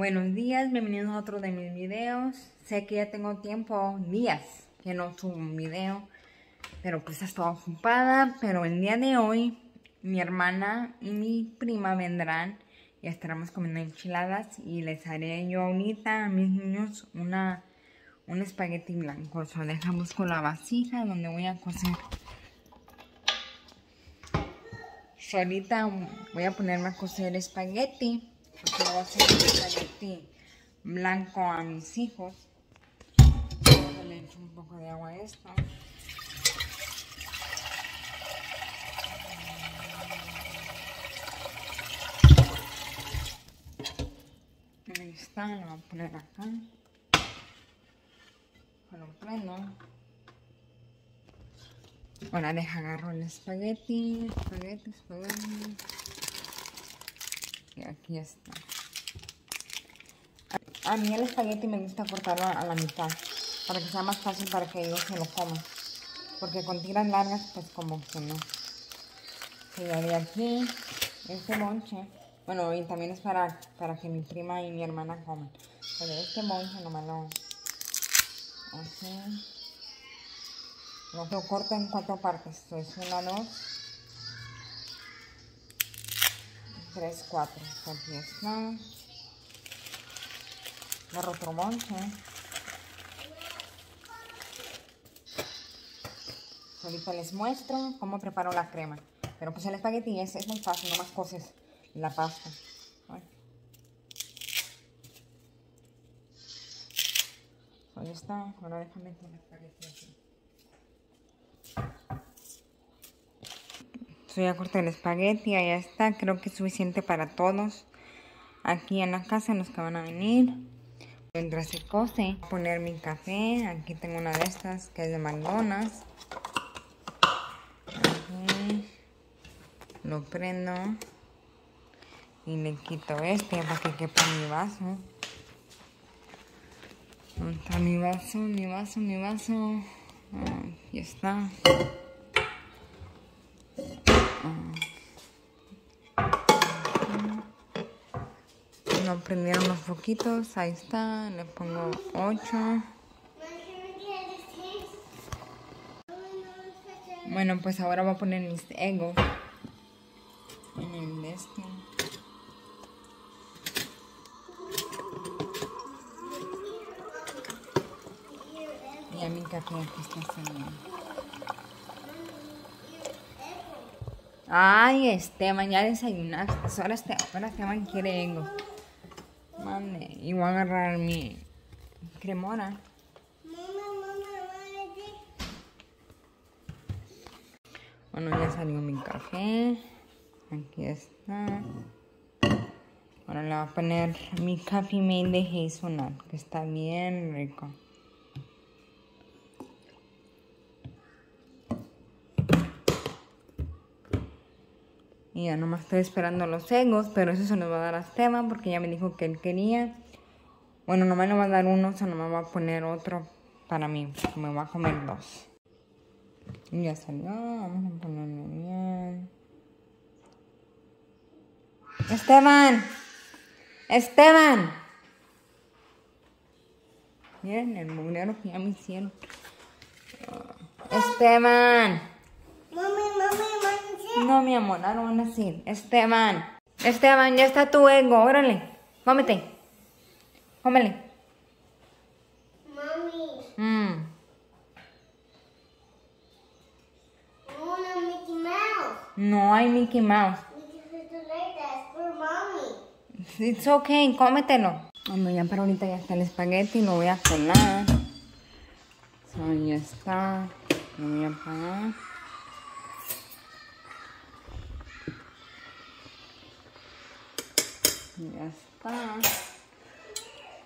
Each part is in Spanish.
Buenos días, bienvenidos a otro de mis videos. Sé que ya tengo tiempo, días, que no subo un video, pero pues estaba ocupada. Pero el día de hoy, mi hermana y mi prima vendrán y estaremos comiendo enchiladas y les haré yo ahorita a mis niños una, un espagueti blanco. O sea, dejamos con la vasija donde voy a cocer. So, ahorita voy a ponerme a cocer espagueti. Porque voy a hacer un espagueti blanco a mis hijos. Le echo un poco de agua a esto. Ahí está, lo voy a poner acá. Lo prendo. Ahora deja agarro el espagueti, espagueti, espagueti. Y aquí está. A, mí el espagueti me gusta cortarlo a la mitad para que sea más fácil para que ellos se lo coman. Porque con tiras largas, pues como que no. Y de aquí, este lonche. Bueno, y también es para, para que mi prima y mi hermana coman. Pero este monche nomás lo... Así. Lo corto en cuatro partes. Entonces, una, dos, tres, cuatro. Aquí está. Agarro otro monche. Ahorita les muestro cómo preparo la crema. Pero pues el espagueti es, es muy fácil, nomás coces la pasta. Ahí está. Ahora déjame el espagueti. So, ya corté el espagueti, ahí está. Creo que es suficiente para todos. Aquí en la casa, los que van a venir. Mientras se cose, voy a poner mi café. Aquí tengo una de estas que es de McDonald's. Lo prendo. Y le quito este para que quepa mi vaso. ¿Dónde está mi vaso? Mi vaso, mi vaso. Aquí está. Prendieron los foquitos. Ahí está. Le pongo 8. Bueno, pues ahora voy a poner mis egos en el de este. Y a mi café aquí está saliendo. Ay, Esteban, ya desayunaste. Ahora, este, ahora Esteban quiere. Y voy a agarrar mi cremora. Bueno, ya salió mi café. Aquí está. Ahora le voy a poner mi Coffee Mate de hazelnut, que está bien rico. Y ya nomás estoy esperando los egos, pero eso se los va a dar a Esteban porque ya me dijo que él quería. Bueno, nomás le va a dar uno, o sea, nomás va a poner otro para mí, me va a comer dos. Ya salió, vamos a ponerle bien. Esteban, Esteban. Miren el mugrero que ya me hicieron. Esteban. No, mi amor, no van a decir. Esteban. Esteban, ya está tu ego. Órale. Cómete. Cómele. Mami, Mm. una Mickey Mouse. No hay Mickey Mouse. Because it's mommy. Okay, cómetelo. Bueno, ya para ahorita ya está el espagueti. Lo voy a colar. So, ya está. Lo voy a apagar. Ya está.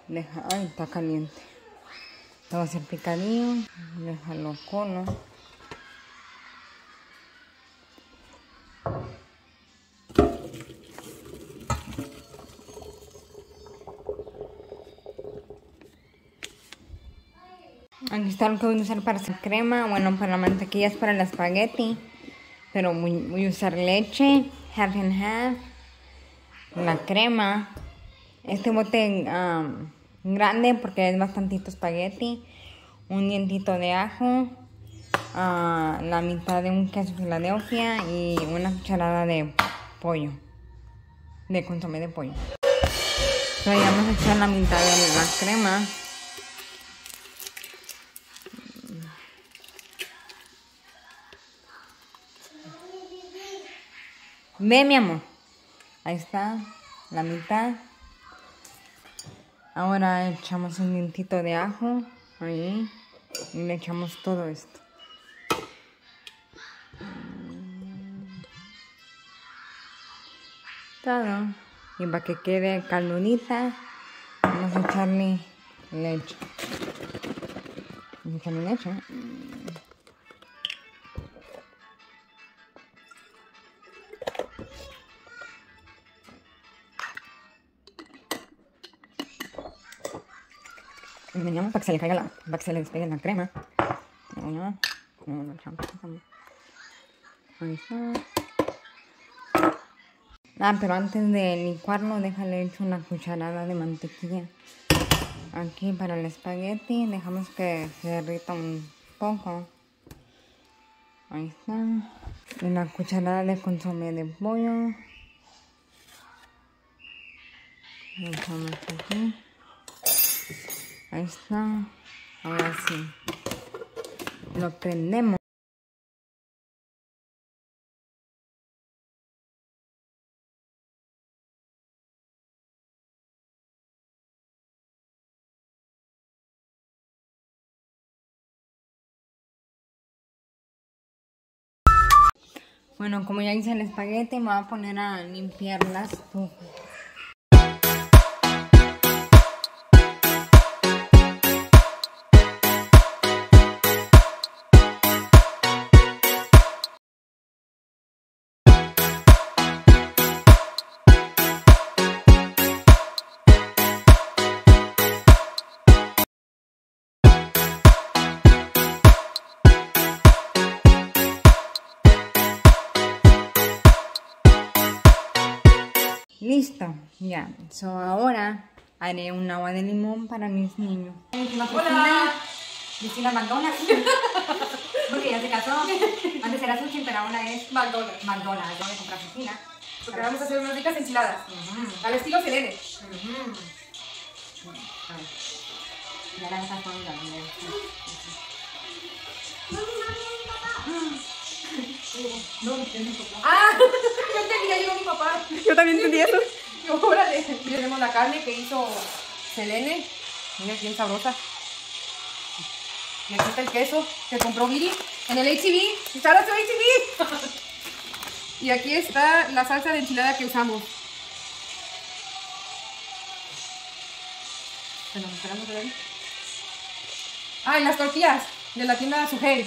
Deja, ay, está caliente. Lo voy a hacer picadillo. Déjalo colo. Aquí está lo que voy a usar para hacer crema. Bueno, para la mantequilla es para el espagueti. Pero voy a usar leche, half and half. La crema. Este bote am, grande porque es bastantito espagueti, un dientito de ajo, ah, la mitad de un queso Filadelfia y una cucharada de pollo, de consomé de pollo. Ya vamos a echar la mitad de la crema. Ve, mi amor. Ahí está, la mitad. Ahora echamos un dientito de ajo ahí y le echamos todo esto. Todo. Y para que quede caldudita, vamos a echarle leche. Echarle leche. Y meneamos para que se le caiga la, para que se le despegue la crema. Ahí está. Ah, pero antes de licuarlo, déjale hecho una cucharada de mantequilla. Aquí para el espagueti, dejamos que se derrita un poco. Ahí está. Una cucharada de consomé de pollo. Lo echamos aquí. Ahí está. Ahora sí. Lo prendemos. Bueno, como ya hice el espagueti, me voy a poner a limpiar las estufas. Listo, ya. So ahora haré un agua de limón para mis niños. Hola. Cristina McDonald's. Porque ya se casó. Antes era sushi, pero ahora es McDonald's. McDonald's. Voy a comprar Cristina. Porque vamos a hacer unas ricas enchiladas. Al estilo Selene. Ya la está poniendo. Ah, yo entendí, llegó mi papá. Yo también entendí eso. Órale. Tenemos la carne que hizo Selene. Mira, bien sabrosa. Y aquí está el queso que compró Viri en el HB. ¡Shout out to HB! y aquí está la salsa de enchilada que usamos. Bueno, esperamos a ver. Ah, y las tortillas de la tienda Sujei.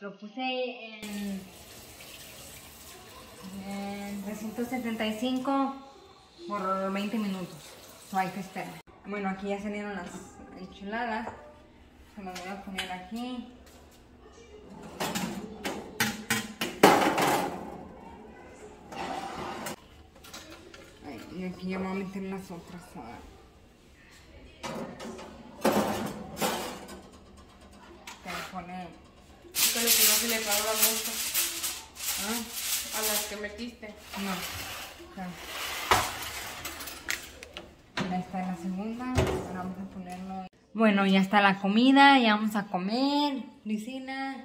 Lo puse en, en 375 por 20 minutos. So hay que esperar. Bueno, aquí ya salieron las enchiladas. Se las voy a poner aquí. Y aquí ya voy a meter las otras. Se le paró la mosca ¿ah? a las que metiste. No. Ya. Ahí está la segunda. Ahora vamos a ponerlo. Bueno, ya está la comida. Ya vamos a comer. Lucina.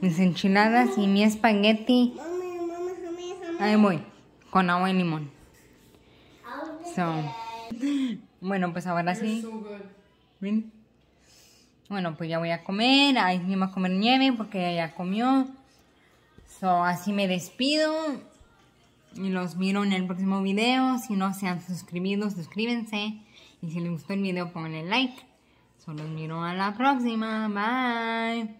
Mis enchiladas y mi espagueti. Mami, mami, mami, mami. Ahí voy. Con agua y limón. So. Bueno, pues ahora sí. So good. Ven. Bueno, pues ya voy a comer. Ahí me va a comer nieve porque ya comió. So, así me despido. Y los miro en el próximo video. Si no se han suscribido, suscríbanse. Y si les gustó el video, pónganle like. So, los miro a la próxima. Bye.